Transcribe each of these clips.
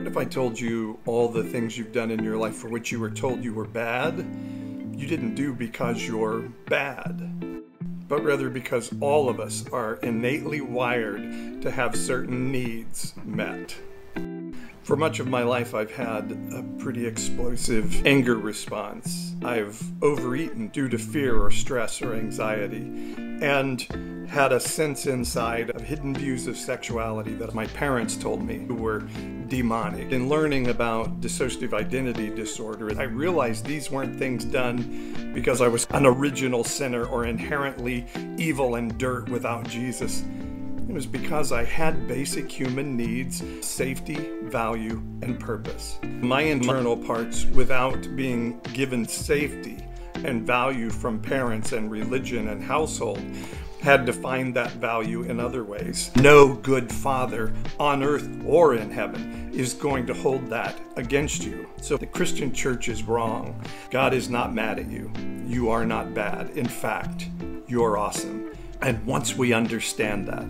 What if I told you all the things you've done in your life for which you were told you were bad, you didn't do because you're bad, but rather because all of us are innately wired to have certain needs met? For much of my life, I've had a pretty explosive anger response. I've overeaten due to fear or stress or anxiety, and had a sense inside of hidden views of sexuality that my parents told me were demonic. In learning about dissociative identity disorder, I realized these weren't things done because I was an original sinner or inherently evil and dirt without Jesus. It was because I had basic human needs safety, value, and purpose. My internal parts, without being given safety and value from parents and religion and household, had to find that value in other ways. No good father on earth or in heaven is going to hold that against you. So the Christian church is wrong. God is not mad at you. You are not bad. In fact, you're awesome. And once we understand that,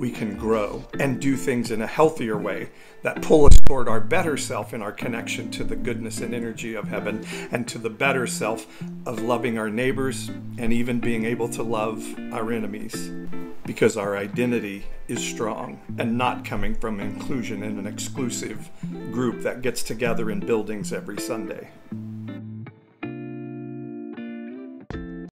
we can grow and do things in a healthier way that pull us toward our better self in our connection to the goodness and energy of heaven and to the better self of loving our neighbors and even being able to love our enemies because our identity is strong and not coming from inclusion in an exclusive group that gets together in buildings every Sunday.